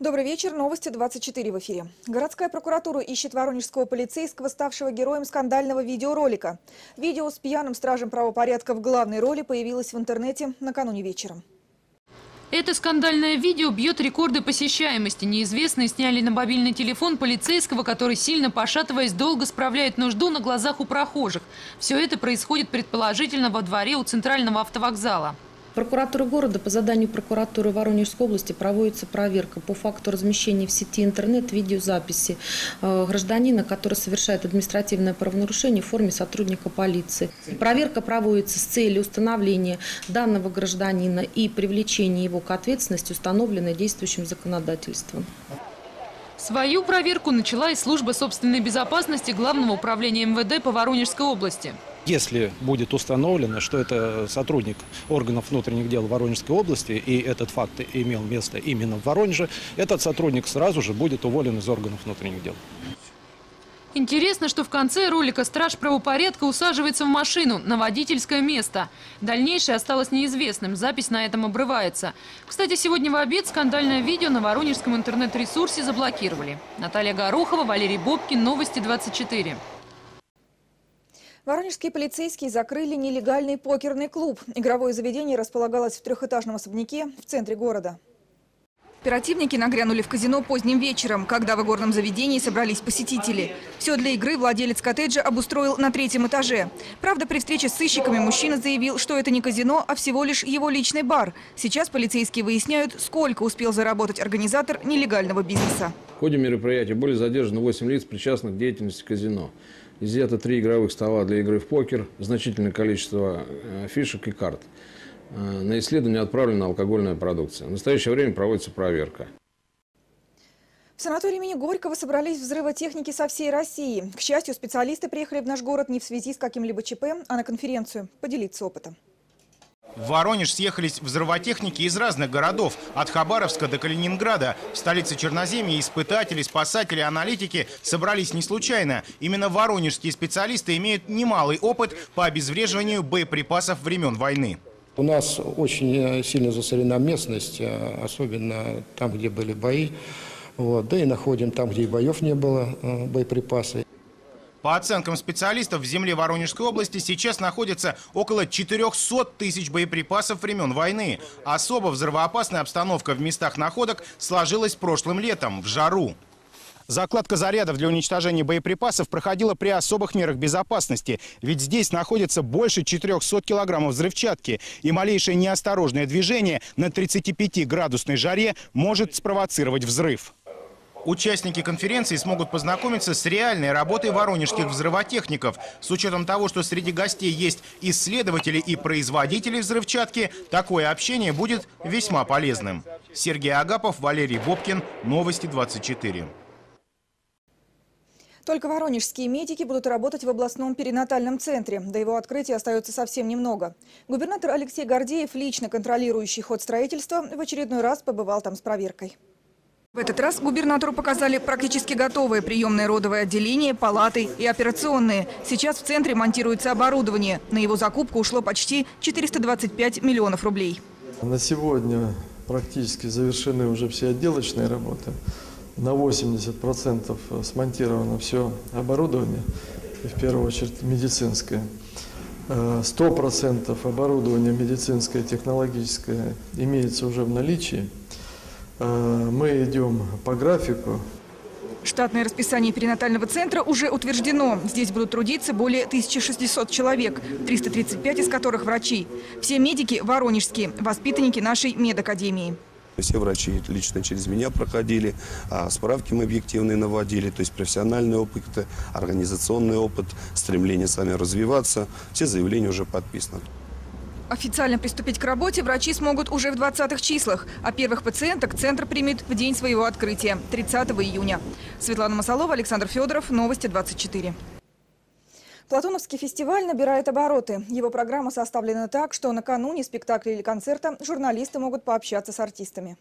Добрый вечер. Новости 24 в эфире. Городская прокуратура ищет воронежского полицейского, ставшего героем скандального видеоролика. Видео с пьяным стражем правопорядка в главной роли появилось в интернете накануне вечером. Это скандальное видео бьет рекорды посещаемости. Неизвестные сняли на мобильный телефон полицейского, который, сильно пошатываясь, долго справляет нужду на глазах у прохожих. Все это происходит предположительно во дворе у центрального автовокзала. Прокуратура города по заданию прокуратуры Воронежской области проводится проверка по факту размещения в сети интернет видеозаписи э, гражданина, который совершает административное правонарушение в форме сотрудника полиции. Проверка проводится с целью установления данного гражданина и привлечения его к ответственности, установленной действующим законодательством. Свою проверку начала и служба собственной безопасности Главного управления МВД по Воронежской области. Если будет установлено, что это сотрудник органов внутренних дел Воронежской области, и этот факт имел место именно в Воронеже, этот сотрудник сразу же будет уволен из органов внутренних дел. Интересно, что в конце ролика страж правопорядка усаживается в машину на водительское место. Дальнейшее осталось неизвестным, запись на этом обрывается. Кстати, сегодня в обед скандальное видео на воронежском интернет-ресурсе заблокировали. Наталья Горохова, Валерий Бобкин, Новости 24. Воронежские полицейские закрыли нелегальный покерный клуб. Игровое заведение располагалось в трехэтажном особняке в центре города. Оперативники нагрянули в казино поздним вечером, когда в игорном заведении собрались посетители. Все для игры владелец коттеджа обустроил на третьем этаже. Правда, при встрече с сыщиками мужчина заявил, что это не казино, а всего лишь его личный бар. Сейчас полицейские выясняют, сколько успел заработать организатор нелегального бизнеса. В ходе мероприятия были задержаны 8 лиц, причастных к деятельности казино. Изъято три игровых стола для игры в покер, значительное количество э, фишек и карт. Э, на исследование отправлена алкогольная продукция. В настоящее время проводится проверка. В санатории имени Горького собрались взрывотехники со всей России. К счастью, специалисты приехали в наш город не в связи с каким-либо ЧП, а на конференцию поделиться опытом. В Воронеж съехались взрывотехники из разных городов, от Хабаровска до Калининграда. В столице Черноземья испытатели, спасатели, аналитики собрались не случайно. Именно воронежские специалисты имеют немалый опыт по обезвреживанию боеприпасов времен войны. У нас очень э, сильно засорена местность, э, особенно там, где были бои. Вот. Да и находим там, где и боев не было, э, боеприпасы. По оценкам специалистов, в земле Воронежской области сейчас находится около 400 тысяч боеприпасов времен войны. Особо взрывоопасная обстановка в местах находок сложилась прошлым летом, в жару. Закладка зарядов для уничтожения боеприпасов проходила при особых мерах безопасности. Ведь здесь находится больше 400 килограммов взрывчатки. И малейшее неосторожное движение на 35-градусной жаре может спровоцировать взрыв. Участники конференции смогут познакомиться с реальной работой воронежских взрывотехников. С учетом того, что среди гостей есть исследователи и производители взрывчатки, такое общение будет весьма полезным. Сергей Агапов, Валерий Бобкин, Новости 24. Только воронежские медики будут работать в областном перинатальном центре. До его открытия остается совсем немного. Губернатор Алексей Гордеев, лично контролирующий ход строительства, в очередной раз побывал там с проверкой. В этот раз губернатору показали практически готовые приемные родовые отделения, палаты и операционные. Сейчас в центре монтируется оборудование. На его закупку ушло почти 425 миллионов рублей. На сегодня практически завершены уже все отделочные работы. На 80% смонтировано все оборудование, в первую очередь медицинское. 100% оборудования медицинское, технологическое имеется уже в наличии. Э, мы идем по графику. Штатное расписание перинатального центра уже утверждено. Здесь будут трудиться более 1600 человек, 335 из которых врачи. Все медики воронежские, воспитанники нашей медакадемии. Все врачи лично через меня проходили, а справки мы объективные наводили, то есть профессиональный опыт, организационный опыт, стремление сами развиваться. Все заявления уже подписаны. Официально приступить к работе врачи смогут уже в 20-х числах, а первых пациенток центр примет в день своего открытия, 30 июня. Светлана Масалова, Александр Федоров, Новости 24. Платоновский фестиваль набирает обороты. Его программа составлена так, что накануне спектакля или концерта журналисты могут пообщаться с артистами.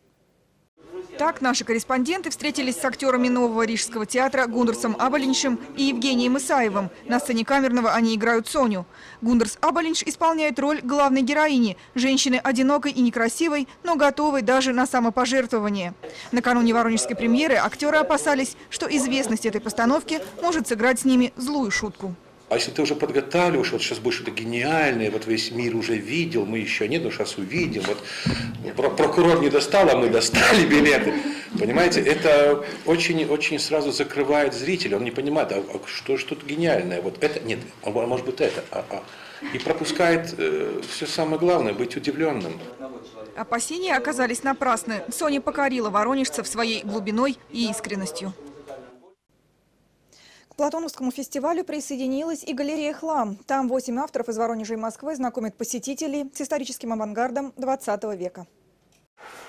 Так наши корреспонденты встретились с актерами нового рижского театра Гундерсом Абалиншем и Евгением Исаевым. На сцене камерного они играют Соню. Гундерс Абалинш исполняет роль главной героини – женщины одинокой и некрасивой, но готовой даже на самопожертвование. Накануне воронежской премьеры актеры опасались, что известность этой постановки может сыграть с ними злую шутку. А если ты уже подготавливаешь, вот сейчас будет что-то гениальное, вот весь мир уже видел, мы еще нет, но сейчас увидим. Вот прокурор не достал, а мы достали билеты. Понимаете, это очень-очень сразу закрывает зрителя. Он не понимает, а, а что же тут гениальное? Вот это, нет, а может быть это, а, а. И пропускает э, все самое главное, быть удивленным. Опасения оказались напрасны. Соня покорила воронежцев своей глубиной и искренностью. Платоновскому фестивалю присоединилась и галерея «Хлам». Там восемь авторов из Воронежа и Москвы знакомят посетителей с историческим авангардом 20 века.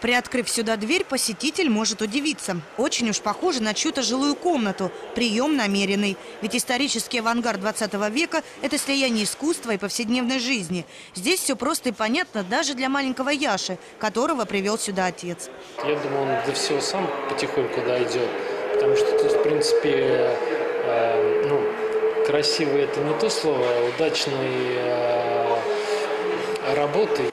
Приоткрыв сюда дверь, посетитель может удивиться. Очень уж похоже на чью-то жилую комнату. Прием намеренный. Ведь исторический авангард 20 века – это слияние искусства и повседневной жизни. Здесь все просто и понятно даже для маленького Яши, которого привел сюда отец. Я думаю, он до всего сам потихоньку дойдет. Потому что тут, в принципе, Э, ну, красивый это не то слово, а удачной э, работы.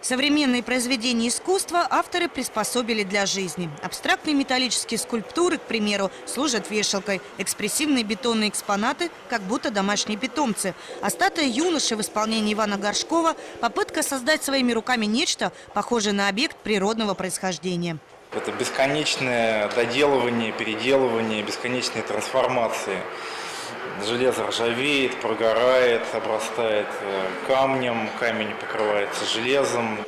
Современные произведения искусства авторы приспособили для жизни. Абстрактные металлические скульптуры, к примеру, служат вешалкой. Экспрессивные бетонные экспонаты, как будто домашние питомцы. А статуя юноши в исполнении Ивана Горшкова – попытка создать своими руками нечто, похожее на объект природного происхождения. Это бесконечное доделывание, переделывание, бесконечные трансформации. Железо ржавеет, прогорает, обрастает э, камнем, камень покрывается железом.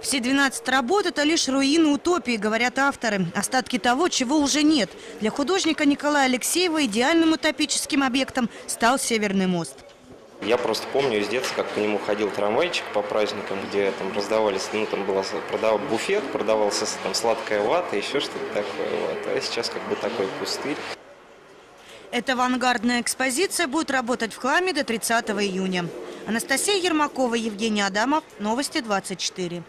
Все 12 работ – это лишь руины утопии, говорят авторы. Остатки того, чего уже нет. Для художника Николая Алексеева идеальным утопическим объектом стал Северный мост. Я просто помню из детства, как по нему ходил трамвайчик по праздникам, где там раздавались, ну там было продавал буфет, продавался там сладкая вата, еще что-то такое. Вот. А сейчас как бы такой пустырь. Эта авангардная экспозиция будет работать в хламе до 30 июня. Анастасия Ермакова, Евгений Адамов. Новости 24.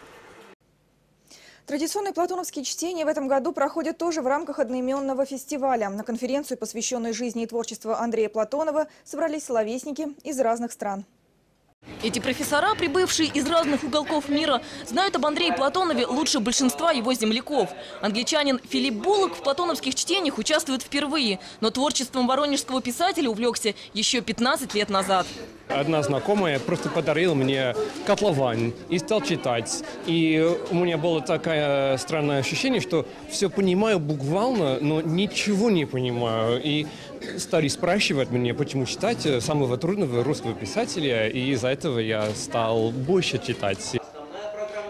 Традиционные платоновские чтения в этом году проходят тоже в рамках одноименного фестиваля. На конференцию, посвященную жизни и творчеству Андрея Платонова, собрались словесники из разных стран. Эти профессора, прибывшие из разных уголков мира, знают об Андрее Платонове лучше большинства его земляков. Англичанин Филипп Буллок в платоновских чтениях участвует впервые, но творчеством воронежского писателя увлекся еще 15 лет назад. Одна знакомая просто подарила мне котлован и стал читать. И у меня было такое странное ощущение, что все понимаю буквально, но ничего не понимаю. И стали спрашивать меня, почему читать самого трудного русского писателя, и из-за этого я стал больше читать.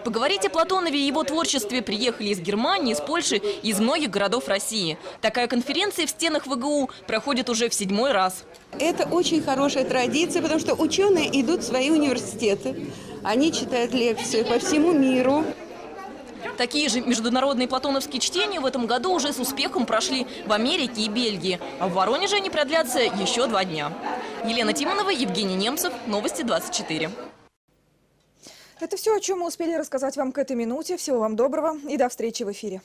Поговорить о Платонове и его творчестве приехали из Германии, из Польши и из многих городов России. Такая конференция в стенах ВГУ проходит уже в седьмой раз. Это очень хорошая традиция, потому что ученые идут в свои университеты. Они читают лекции по всему миру. Такие же международные платоновские чтения в этом году уже с успехом прошли в Америке и Бельгии. А в Воронеже они продлятся еще два дня. Елена Тимонова, Евгений Немцев. Новости 24. Это все, о чем мы успели рассказать вам к этой минуте. Всего вам доброго и до встречи в эфире.